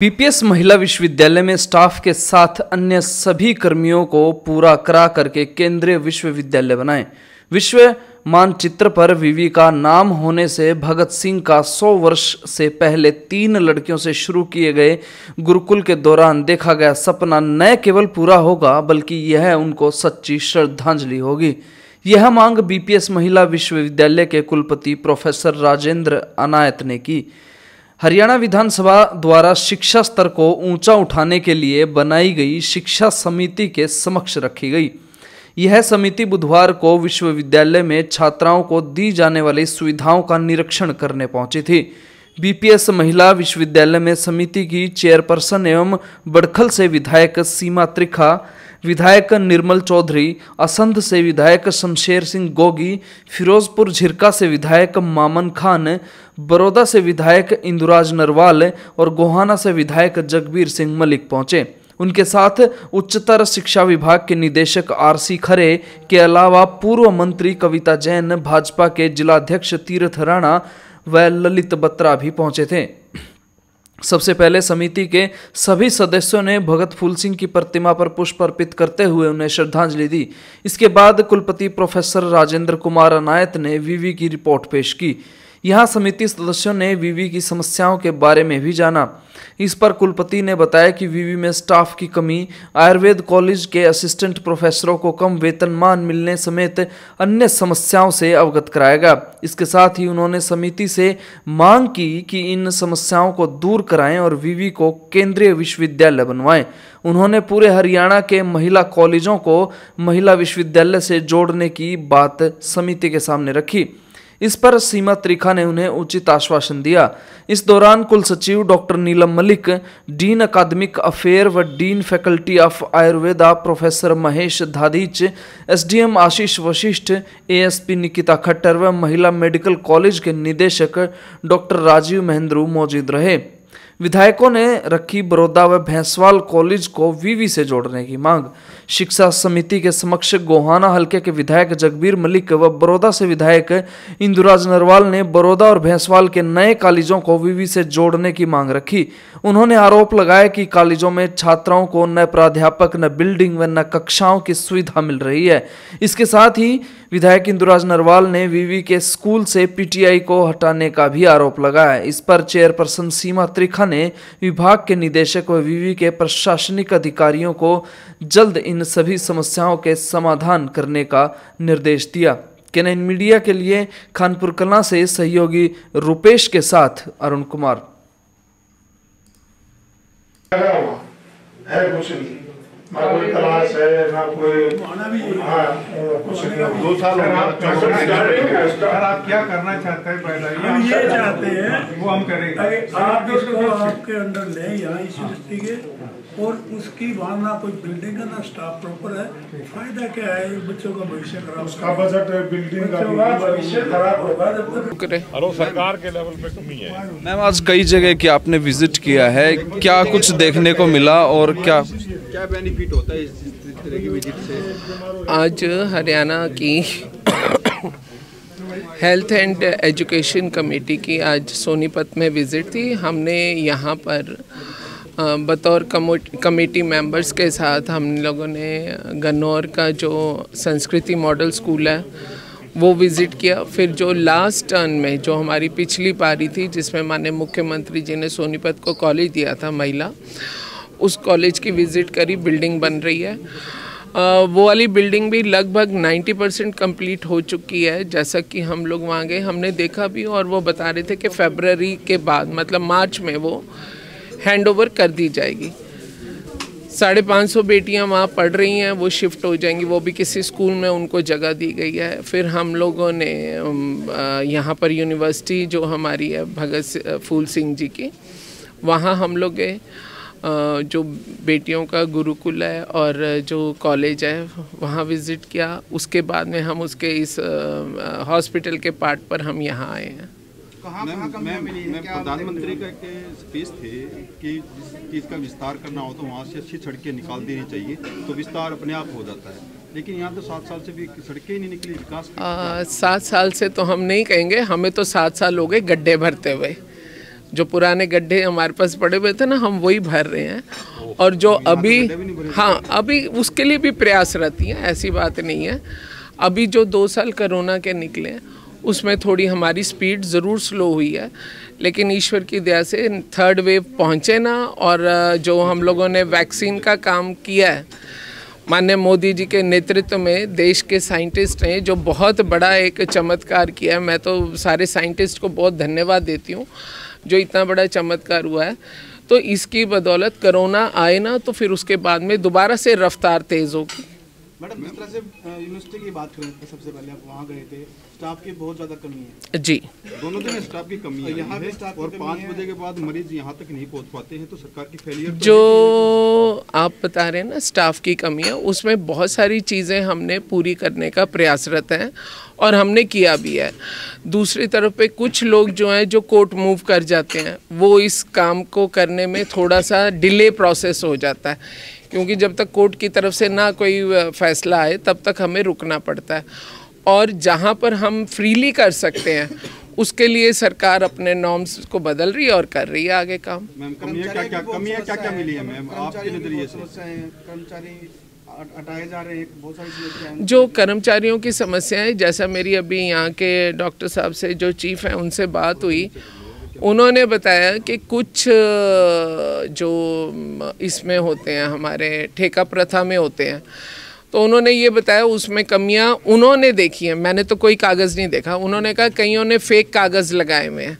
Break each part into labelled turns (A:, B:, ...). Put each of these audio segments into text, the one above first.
A: PPS महिला विश्वविद्यालय में स्टाफ के साथ अन्य सभी कर्मियों को पूरा करा करके केंद्रीय विश्वविद्यालय बनाए। विश्व मानचित्र पर विवि का नाम होने से भगत सिंह का 100 वर्ष से पहले तीन लड़कियों से शुरू किए गए गुरुकुल के दौरान देखा गया सपना न केवल पूरा होगा, बल्कि यह उनको सच्ची श्रद्धांजलि होगी। यह मांग बीपीएस महिला विश्वविद्यालय के कुलपति प्रोफेसर राजेंद्र अनायत ने की। हरियाणा विधानसभा द्वारा शिक्षा स्तर को ऊँचा उठाने के लिए बनाई गई शिक्षा समिति के समक्ष रखी गई। यह समिति बुधवार को विश्वविद्यालय में छात्राओं को दी जाने वाली सुविधाओं का निरीक्षण करने पहुँची थी। बीपीएस महिला विश्वविद्यालय में समिति की चेयरपर्सन एवं बड़खल से विधायक सीमा त्रिखा विधायक निर्मल चौधरी, असंध से विधायक शमशेर सिंह गोगी, फिरोजपुर झिरका से विधायक मामन खान, बड़ौदा से विधायक इंदुराज नरवाल और गोहाना से विधायक जगबीर सिंह मलिक पहुँचे। उनके साथ उच्चतर शिक्षा विभाग के निदेशक आरसी खरे, के अलावा पूर्व मंत्री कविता जैन, भाजपा के जिलाध्यक्ष तीर्थ राणा व ललित बत्रा भी पहुँचे थे। सबसे पहले समिति के सभी सदस्यों ने भगत फूल सिंह की प्रतिमा पर पुष्प अर्पित करते हुए उन्हें श्रद्धांजलि दी। इसके बाद कुलपति प्रोफेसर राजेंद्र कुमार अनायत ने वीवी की रिपोर्ट पेश की। यहाँ समिति सदस्यों ने वीवी की समस्याओं के बारे में भी जाना। इस पर कुलपति ने बताया कि वीवी में स्टाफ की कमी, आयुर्वेद कॉलेज के असिस्टेंट प्रोफेसरों को कम वेतनमान मिलने समेत अन्य समस्याओं से अवगत कराएगा इसके साथ ही उन्होंने समिति से मांग की कि इन समस्याओं को दूर कराएँ और वीवी को केंद्रीय विश्वविद्यालय बनवाएँ। उन्होंने पूरे हरियाणा के महिला कॉलेजों को महिला विश्वविद्यालय से जोड़ने की बात समिति के सामने रखी। इस पर सीमा त्रिखा ने उन्हें उचित आश्वासन दिया। इस दौरान कुल सचिव doctor Neelam Malik, dean academic affair व dean faculty of Ayurveda professor Mahesh Dadhich SDM Ashish Vashishth, ASP Nikita Khattar व महिला मेडिकल कॉलेज के निदेशक डॉक्टर राजीव महेंद्रू मौजूद रहे। विधायकों ने रखी बड़ौदा व भैंसवाल कॉलेज को वीवी से जोड़ने की मांग। शिक्षा समिति के समक्ष गोहाना हल्के के विधायक जगबीर मलिक व बड़ौदा से विधायक इंदुराज नरवाल ने बड़ौदा और भैंसवाल के नए कॉलेजों को वीवी से जोड़ने की मांग रखी। उन्होंने आरोप लगाया कि कॉलेजों में छात्राओं को न प्राध्यापक, न बिल्डिंग व न कक्षाओं की सुविधा मिल रही है। इसके साथ ही विधायक इंदुराज नरवाल ने वीवी के स्कूल से पीटीआई को हटाने का भी आरोप लगाया इस पर चेयरपर्सन सीमा त्रिखा ने विभाग के निदेशक व विवि के प्रशासनिक अधिकारियों को जल्द इन सभी समस्याओं के समाधान करने का निर्देश दिया। केनन मीडिया के लिए खानपुर कला से सहयोगी रुपेश के साथ अरुण कुमार।
B: है कुछ नहीं। ना कोई तलाश है ना कोई हाँ, कुछ नहीं। दो साल हो गया
C: सर आप क्या करना चाहते हैं पहले
D: हम ये चाहते हैं
C: वो हम करेंगे।
D: आप इसको आपके अंडर ले यहाँ इस यूनिवर्सिटी के। और उसकी वहाँ ना कोई बिल्डिंग है ना स्टाफ प्रॉपर है। फ़ायदा क्या है? बच्चों का भविष्य खराब
B: उसका बजट बिल्डिंग का
D: भविष्य खराब होगा जब
E: सरकार के लेवल पे कमी है।
A: मैम आज कई जगह की आपने विज़िट किया है। क्या कुछ देखने को मिला और क्या?
F: क्या बेनिफिट होता है इस तरह की विज़िट से?
G: आज हरियाणा की हेल्थ एंड एजुकेशन कमेटी की आज सोनीपत में विज़िट थी। हमने यहाँ पर बतौर कमो- कमेटी मेंबर्स के साथ हम लोगों ने गन्नौर का जो संस्कृति मॉडल स्कूल है वो विज़िट किया। फिर जो लास्ट टर्न में जो हमारी पिछली पारी थी जिसमें माननीय मुख्यमंत्री जी ने सोनीपत को कॉलेज दिया था महिला उस कॉलेज की विज़िट करी बिल्डिंग बन रही है। अ, वो वाली बिल्डिंग भी लगभग 90 परसेंट कंप्लीट हो चुकी है जैसा कि हम लोग वहाँ गए हमने देखा भी और वो बता रहे थे कि फेबररी के बाद मतलब मार्च में वो हैंड ओवर कर दी जाएगी। साढ़े पाँच सौ बेटियाँ वहाँ पढ़ रही हैं, वो शिफ्ट हो जाएँगी। वो भी किसी स्कूल में उनको जगह दी गई है। फिर हम लोगों ने यहाँ पर यूनिवर्सिटी जो हमारी है, भगत फूल सिंह जी की, वहाँ हम लोग गए। जो बेटियों का गुरुकुल है और जो कॉलेज है, वहाँ विज़िट किया। उसके बाद में हम उसके इस हॉस्पिटल के पार्ट पर हम यहाँ आए हैं।
F: मैम प्रधानमंत्री का के स्पीच थे कि जिस चीज़ का विस्तार करना हो तो वहाँ से अच्छी सड़कें निकाल देनी चाहिए तो विस्तार अपने आप हो जाता है। लेकिन यहाँ तो सात साल से भी सड़कें ही नहीं निकली विकास
G: सात साल से तो हम नहीं कहेंगे हमें तो सात साल हो गए गड्ढे भरते हुए। जो पुराने गड्ढे हमारे पास पड़े हुए थे ना हम वही भर रहे हैं। और जो अभी हाँ अभी उसके लिए भी प्रयासरत हैं ऐसी बात नहीं है। अभी जो दो साल कोरोना के निकले हैं उसमें थोड़ी हमारी स्पीड ज़रूर स्लो हुई है, लेकिन ईश्वर की दया से थर्ड वेव पहुँचे ना, और जो हम लोगों ने वैक्सीन का काम किया है, माननीय मोदी जी के नेतृत्व में देश के साइंटिस्ट ने जो बहुत बड़ा एक चमत्कार किया है। मैं तो सारे साइंटिस्ट को बहुत धन्यवाद देती हूँ, जो इतना बड़ा चमत्कार हुआ है। तो इसकी बदौलत कोरोना आए ना तो फिर उसके बाद में दोबारा से रफ्तार तेज़ होगी।
H: मैडम, जिस तरह से यूनिवर्सिटी की बात करें, सबसे पहले आप वहाँ गए थे स्टाफ की बहुत ज़्यादा कमी है।
G: जी।
F: दोनों दिन स्टाफ की कमी है।
H: यहाँ पे स्टाफ
F: और पाँच बजे के बाद मरीज़ यहाँ तक नहीं पहुँच पाते हैं तो सरकार की फेलियर
G: जो आप बता रहे हैं ना स्टाफ की कमी है उसमें बहुत सारी चीज़ें हमने पूरी करने का प्रयासरत हैं और हमने किया भी है। दूसरी तरफ़ पे कुछ लोग जो हैं जो कोर्ट मूव कर जाते हैं वो इस काम को करने में थोड़ा सा डिले प्रोसेस हो जाता है। क्योंकि जब तक कोर्ट की तरफ़ से ना कोई फैसला आए तब तक हमें रुकना पड़ता है। और जहाँ पर हम फ्रीली कर सकते हैं उसके लिए सरकार अपने नॉर्म्स को बदल रही है और कर रही है आगे काम।
F: मैम कमियाँ क्या क्या कमियाँ क्या क्या मिली है। मैम? आपके नज़रिए से।
H: से कर्मचारी हटाए जा रहे हैं बहुत सारी
G: जो कर्मचारियों की समस्याएँ जैसा मेरी अभी यहाँ के डॉक्टर साहब से जो चीफ हैं उनसे बात हुई। उन्होंने बताया कि कुछ जो इसमें होते हैं हमारे ठेका प्रथा में होते हैं तो उन्होंने ये बताया उसमें कमियाँ उन्होंने देखी हैं। मैंने तो कोई कागज़ नहीं देखा। उन्होंने कहा कईयों ने फेक कागज़ लगाए हुए हैं।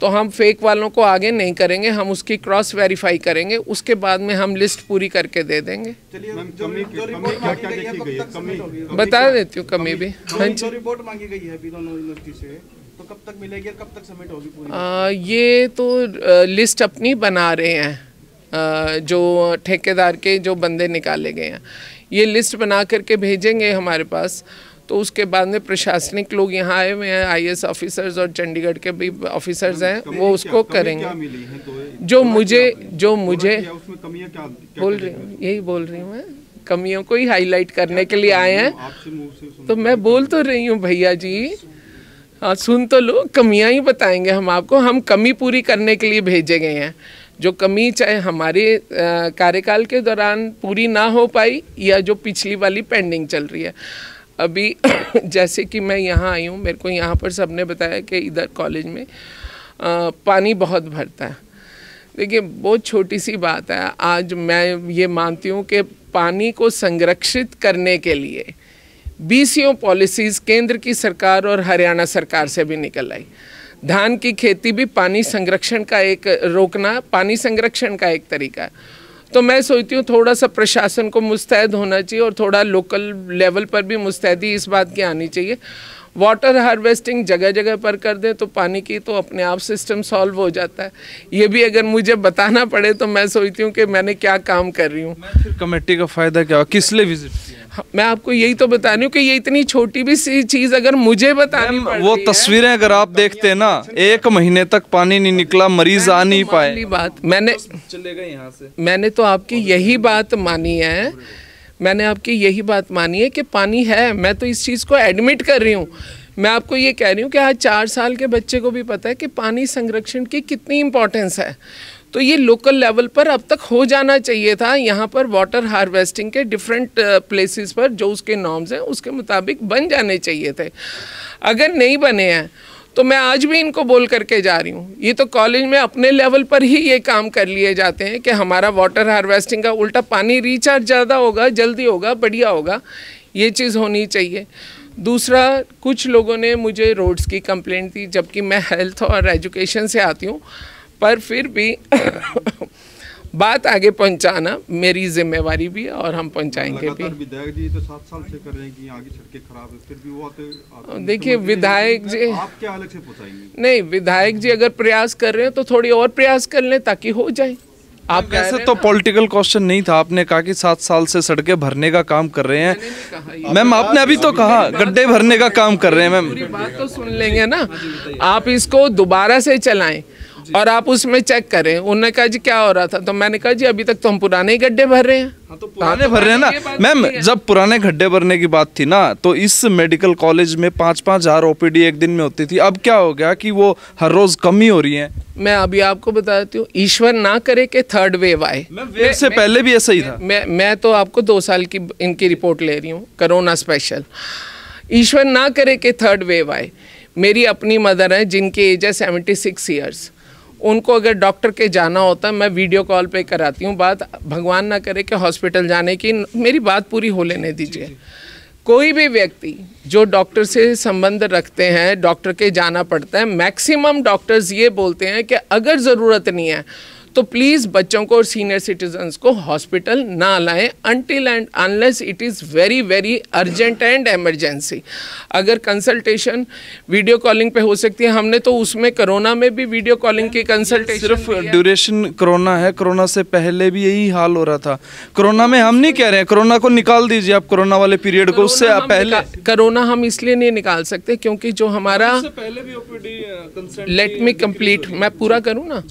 G: तो हम फेक वालों को आगे नहीं करेंगे हम उसकी क्रॉस वेरीफाई करेंगे उसके बाद में हम लिस्ट पूरी करके दे देंगे। बता देती हूँ कमी भी। हाँ
H: जी रिपोर्ट मांगी गई है अभी दोनों यूनिवर्सिटी से तो कब तक मिलेगी कब तक सबमिट होगी पूरी?
G: आ, ये तो लिस्ट अपनी बना रहे हैं। जो ठेकेदार के जो बंदे निकाले गए हैं। ये लिस्ट बना करके भेजेंगे हमारे पास। तो उसके बाद में प्रशासनिक लोग यहाँ आए हुए हैं आईएएस ऑफिसर्स और चंडीगढ़ के भी ऑफिसर्स हैं वो उसको करेंगे।
F: तो
G: जो मुझे जो मुझे बोल रही हूँ यही बोल रही हूँ मैं। कमियों को ही हाईलाइट करने के लिए आए हैं। तो मैं बोल तो रही हूँ भैया जी। हाँ सुन तो लो कमियाँ ही बताएँगे हम आपको। हम कमी पूरी करने के लिए भेजे गए हैं। जो कमी चाहे हमारे कार्यकाल के दौरान पूरी ना हो पाई या जो पिछली वाली पेंडिंग चल रही है। अभी जैसे कि मैं यहाँ आई हूँ मेरे को यहाँ पर सबने बताया कि इधर कॉलेज में अ, पानी बहुत भरता है। देखिए बहुत छोटी सी बात है आज मैं ये मानती हूँ कि पानी को संरक्षित करने के लिए बीसीओ पॉलिसीज़ केंद्र की सरकार और हरियाणा सरकार से भी निकल आई। धान की खेती भी पानी संरक्षण का एक, रोकना पानी संरक्षण का एक तरीका है। तो मैं सोचती हूँ थोड़ा सा प्रशासन को मुस्तैद होना चाहिए और थोड़ा लोकल लेवल पर भी मुस्तैदी इस बात की आनी चाहिए। वाटर हार्वेस्टिंग जगह जगह पर कर दें तो पानी की तो अपने आप सिस्टम सॉल्व हो जाता है। ये भी अगर मुझे बताना पड़े तो मैं सोचती हूँ कि मैंने क्या काम कर रही हूँ।
A: कमेटी का फ़ायदा क्या, किस लिए विज़िट किया?
G: मैं आपको यही तो बता रही हूँ कि ये इतनी छोटी भी सी चीज़ अगर मुझे बतानी
A: वो तस्वीरें अगर आप देखते हैं ना एक महीने तक पानी नहीं निकला मरीज़ आ नहीं पाए।
G: बात मैंने
A: चले गए यहाँ से।
G: मैंने तो आपकी यही बात मानी है। मैंने आपकी यही बात मानी है कि पानी है। मैं तो इस चीज़ को एडमिट कर रही हूँ। मैं आपको ये कह रही हूँ कि आज चार साल के बच्चे को भी पता है कि पानी संरक्षण की कितनी इम्पोर्टेंस है। तो ये लोकल लेवल पर अब तक हो जाना चाहिए था। यहाँ पर वाटर हार्वेस्टिंग के डिफरेंट प्लेसेस पर जो उसके नॉर्म्स हैं, उसके मुताबिक बन जाने चाहिए थे। अगर नहीं बने हैं तो मैं आज भी इनको बोल करके जा रही हूँ। ये तो कॉलेज में अपने लेवल पर ही ये काम कर लिए जाते हैं कि हमारा वाटर हार्वेस्टिंग का उल्टा पानी रिचार्ज ज़्यादा होगा, जल्दी होगा, बढ़िया होगा। ये चीज़ होनी चाहिए। दूसरा, कुछ लोगों ने मुझे रोड्स की कंप्लेंट दी, जबकि मैं हेल्थ और एजुकेशन से आती हूँ। पर फिर भी बात आगे पहुंचाना मेरी जिम्मेवारी भी है और हम पहुंचाएँगे भी।
F: विधायक जी तो सात साल से कर रहे हैं कि आगे सड़कें खराब है फिर भी वो आते
G: देखिए,
F: मुख्यमंत्री
G: विधायक जी-
F: आप क्या अलग से पहुंचाएँगे?
G: नहीं विधायक जी अगर प्रयास कर रहे हैं तो थोड़ी और प्रयास कर लें ताकि हो जाए। आप
A: वैसे तो पॉलिटिकल क्वेश्चन नहीं था आपने कहा कि सात साल से सड़कें भरने का काम कर रहे हैं। मैम आपने अभी तो कहा गड्ढे भरने का काम कर रहे हैं मैम।
G: बात तो सुन लेंगे ना। आप इसको दोबारा से चलाएँ। और आप उसमें चेक करें। उन्होंने कहा जी क्या हो रहा था? तो मैंने कहा जी अभी तक तो हम पुराने ही गड्ढे भर रहे हैं।
A: हाँ तो पुराने भर रहे हैं ना। मैम जब पुराने गड्ढे भरने की बात थी ना तो इस मेडिकल कॉलेज में पाँच पाँच हज़ार ओपीडी एक दिन में होती थी। अब क्या हो गया कि वो हर रोज कम हो रही है?
G: मैं अभी आपको बता देती हूँ ईश्वर ना करे कि थर्ड वेव आए।
A: वेव से पहले भी ऐसा ही था।
G: मैं मैं तो आपको दो साल की इनकी रिपोर्ट ले रही हूँ करोना स्पेशल ईश्वर ना करे कि थर्ड वेव आए। मेरी अपनी मदर है जिनकी एज है सेवेंटी सिक्स ईयर्स उनको अगर डॉक्टर के जाना होता है मैं वीडियो कॉल पे कराती हूँ बात भगवान ना करे कि हॉस्पिटल जाने की मेरी बात पूरी हो लेने दीजिए। कोई भी व्यक्ति जो डॉक्टर से संबंध रखते हैं डॉक्टर के जाना पड़ता है मैक्सिमम डॉक्टर्स ये बोलते हैं कि अगर ज़रूरत नहीं है तो प्लीज़ बच्चों को और सीनियर सिटीजन्स को हॉस्पिटल ना लाएँ until and unless it is very very urgent and emergency अगर कंसल्टेशन वीडियो कॉलिंग पे हो सकती है हमने तो उसमें कोरोना में भी वीडियो कॉलिंग की कंसल्टेशन
A: सिर्फ़ ड्यूरेशन कोरोना है कोरोना से पहले भी यही हाल हो रहा था। कोरोना में हम नहीं कह रहे हैं कोरोना को निकाल दीजिए आप कोरोना वाले पीरियड को उससे आप पहले
G: कोरोना हम इसलिए नहीं निकाल सकते क्योंकि जो हमारा
A: पहले
G: लेट मी कंप्लीट मैं पूरा करूँ ना?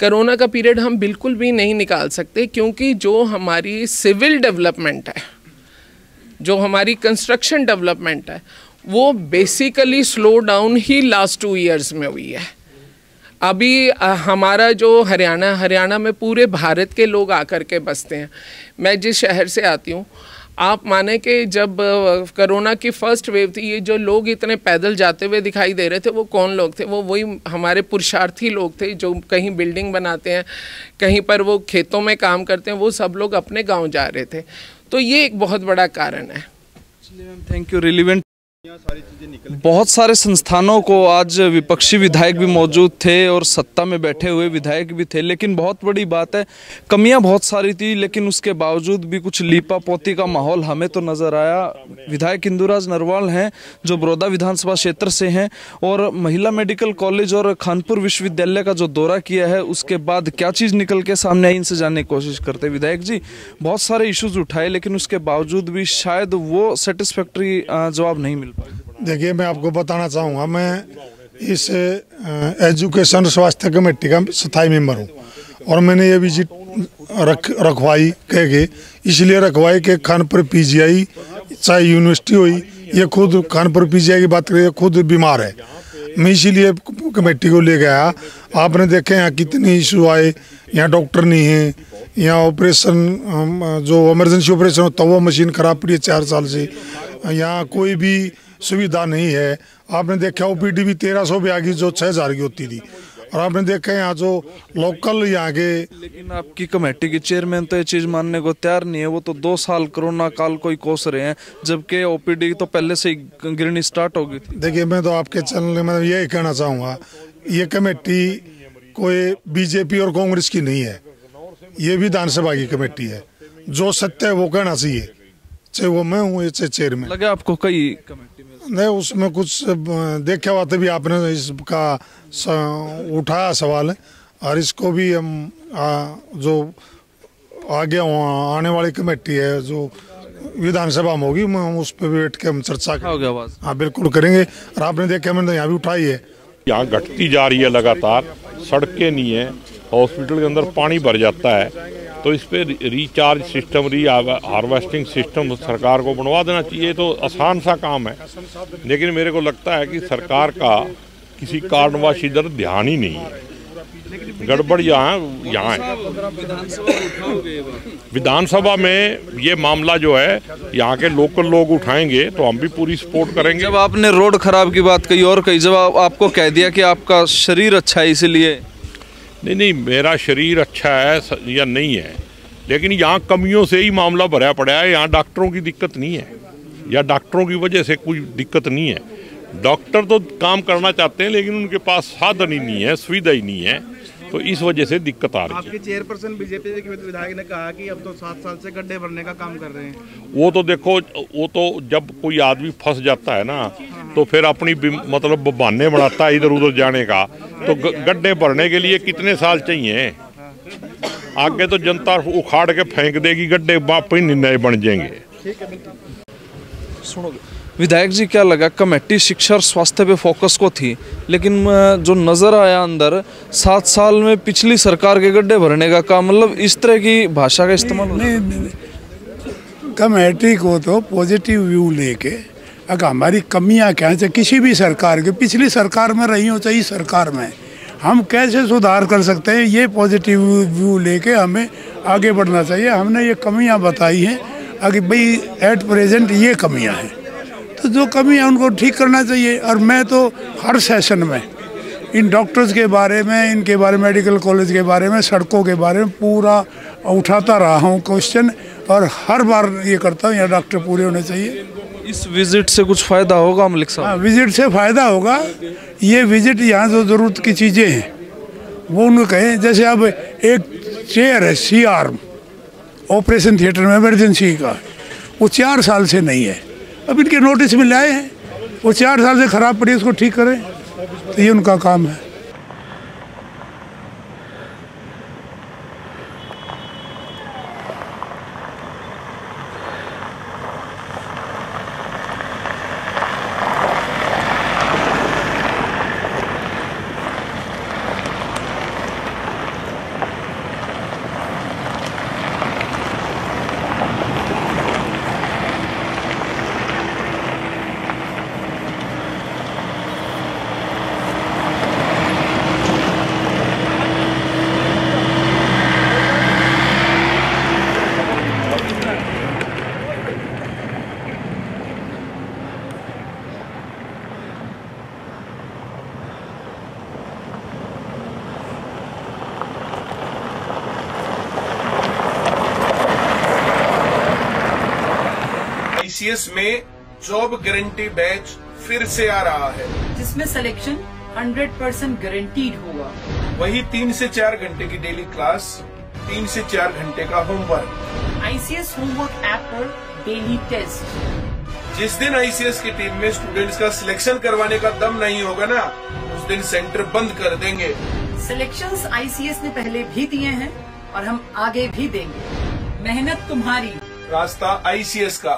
G: कोरोना का पीरियड हम बिल्कुल भी नहीं निकाल सकते क्योंकि जो हमारी सिविल डेवलपमेंट है, जो हमारी कंस्ट्रक्शन डेवलपमेंट है, वो बेसिकली स्लो डाउन ही लास्ट टू ईयर्स में हुई है। अभी हमारा जो हरियाणा हरियाणा में पूरे भारत के लोग आकर के बसते हैं। मैं जिस शहर से आती हूँ आप माने कि जब कोरोना की फ़र्स्ट वेव थी, ये जो लोग इतने पैदल जाते हुए दिखाई दे रहे थे, वो कौन लोग थे? वो वही हमारे पुरुषार्थी लोग थे, जो कहीं बिल्डिंग बनाते हैं, कहीं पर वो खेतों में काम करते हैं, वो सब लोग अपने गाँव जा रहे थे। तो ये एक बहुत बड़ा कारण है।
A: थैंक यू रिलीवेंट बहुत सारे संस्थानों को आज विपक्षी विधायक भी मौजूद थे और सत्ता में बैठे हुए विधायक भी थे, लेकिन बहुत बड़ी बात है, कमियाँ बहुत सारी थी, लेकिन उसके बावजूद भी कुछ लीपा पोती का माहौल हमें तो नज़र आया। विधायक इंदुराज नरवाल हैं, जो बड़ौदा विधानसभा क्षेत्र से हैं, और महिला मेडिकल कॉलेज और खानपुर विश्वविद्यालय का जो दौरा किया है, उसके बाद क्या चीज़ निकल के सामने आई, इनसे जानने की कोशिश करते विधायक जी, बहुत सारे इश्यूज़ उठाए, लेकिन उसके बावजूद भी शायद वो सेटिस्फैक्ट्री जवाब नहीं मिल
B: देखिए, मैं आपको बताना चाहूँगा, मैं इस एजुकेशन स्वास्थ्य कमेटी का स्थायी मेंबर हूँ और मैंने ये विज़िट रख, रखवाई कह के, इसलिए रखवाई कि खानपुर पीजीआई चाहे यूनिवर्सिटी हुई, ये खुद खानपुर पीजीआई की बात करें खुद बीमार है। मैं इसीलिए कमेटी को ले गया। आपने देखे यहाँ कितने इशू आए, यहाँ डॉक्टर नहीं है, यहाँ ऑपरेशन जो इमरजेंसी ऑपरेशन होता है, वो मशीन खराब पड़ी है चार साल से। यहाँ कोई भी सुविधा नहीं है। आपने देखा ओपीडी भी तेरह सौ आ गई जो छः हज़ार की होती थी। और आपने देखा यहाँ जो लोकल यहाँ के
A: लेकिन आपकी कमेटी के चेयरमैन तो ये चीज़ मानने को तैयार नहीं है। वो तो दो साल कोरोना काल को ही कोस रहे हैं जबकि ओपीडी तो पहले से ही गिरनी स्टार्ट होगी
B: देखिए मैं तो आपके चैनल में यही कहना चाहूँगा ये कमेटी कोई बीजेपी और कांग्रेस की नहीं है। ये विधानसभा की कमेटी है। जो सत्य है वो कहना चाहिए। चाहे वो मैं हूँ चाहे चेयरमैन
A: लगे आपको कई
B: नहीं उसमें कुछ देखा हुआ तभी आपने इसका उठाया सवाल और इसको भी हम आ, जो आगे आने वाली कमेटी है जो विधानसभा में होगी मैं उस पर बैठ के हम चर्चा
A: हो
B: करेंगे हाँ बिल्कुल करेंगे। और आपने देखा मैंने तो यहाँ भी उठाई है।
E: यहाँ घटती जा रही है लगातार सड़कें नहीं है हॉस्पिटल के अंदर पानी भर जाता है। तो इस पर रिचार्ज सिस्टम री हार्वेस्टिंग सिस्टम सरकार को बनवा देना चाहिए तो आसान सा काम है। लेकिन मेरे को लगता है कि सरकार का किसी कारणवश इधर ध्यान ही नहीं है। गड़बड़ यहाँ यहाँ है। विधानसभा में ये मामला जो है, यहाँ के लोकल लोग उठाएँगे तो हम भी पूरी सपोर्ट करेंगे।
A: जब आपने रोड खराब की बात कही और कही, जब आपको कह दिया कि आपका शरीर अच्छा है, इसलिए
E: नहीं नहीं, मेरा शरीर अच्छा है या नहीं है। लेकिन यहाँ कमियों से ही मामला भरा पड़ा है, यहाँ डॉक्टरों की दिक्कत नहीं है। या डॉक्टरों की वजह से कोई दिक्कत नहीं है। डॉक्टर तो काम करना चाहते हैं, लेकिन उनके पास साधन ही नहीं है, सुविधा ही नहीं है। तो इस वजह से दिक्कत आ रही है।
H: आपके चेयरपर्सन बीजेपी के विधायक ने कहा कि अब तो सात साल से गड्ढे भरने का काम कर रहे हैं।
E: वो तो देखो वो तो जब कोई आदमी फंस जाता है ना तो फिर अपनी मतलब बहाने बनाता है इधर उधर जाने का। तो गड्ढे भरने के लिए कितने साल चाहिए? आगे तो जनता उखाड़ के फेंक देगी गड्ढे वापस ही नए बन जाएँगे।
A: सुनो विधायक जी क्या लगा, कमेटी शिक्षा और स्वास्थ्य पे फोकस को थी? लेकिन जो नज़र आया अंदर, सात साल में पिछली सरकार के गड्ढे भरने का काम मतलब इस तरह की भाषा का इस्तेमाल।
D: कमेटी को तो पॉजिटिव व्यू लेके, अगर हमारी कमियाँ क्या हैं, चाहे किसी भी सरकार के, पिछली सरकार में रही हो, चाहे इस सरकार में, हम कैसे सुधार कर सकते हैं? ये पॉजिटिव व्यू लेके हमें आगे बढ़ना चाहिए। हमने ये कमियाँ बताई हैं, अगर भाई एट प्रेजेंट ये कमियाँ हैं। तो जो कमी है उनको ठीक करना चाहिए। और मैं तो हर सेशन में इन डॉक्टर्स के बारे में इनके बारे में मेडिकल कॉलेज के बारे में सड़कों के बारे में पूरा उठाता रहा हूँ क्वेश्चन और हर बार ये करता हूँ यहाँ डॉक्टर पूरे होने चाहिए।
A: इस विज़िट से कुछ फ़ायदा होगा मलिक साहब?
D: हाँ विज़िट से फ़ायदा होगा। ये विज़िट यहाँ जो ज़रूरत की चीज़ें हैं वो उनको कहें। जैसे अब एक चेयर है सी आर्म ऑपरेशन थिएटर में इमरजेंसी का। वो चार साल से नहीं है। अब इनके नोटिस में लाए हैं। वो चार साल से ख़राब पड़ी उसको ठीक करें। तो ये उनका काम है।
C: आईसीएस में जॉब गारंटी बैच फिर से आ रहा है।
I: जिसमें सिलेक्शन 100 परसेंट गारंटीड होगा
C: वही तीन से चार घंटे की डेली क्लास तीन से चार घंटे का होमवर्क
I: आईसीएस होमवर्क ऐप पर डेली टेस्ट
C: जिस दिन आईसीएस की टीम में स्टूडेंट्स का सिलेक्शन करवाने का दम नहीं होगा ना उस दिन सेंटर बंद कर देंगे।
I: सिलेक्शंस आईसीएस ने पहले भी दिए हैं और हम आगे भी देंगे। मेहनत तुम्हारी।
C: रास्ता आईसीएस का।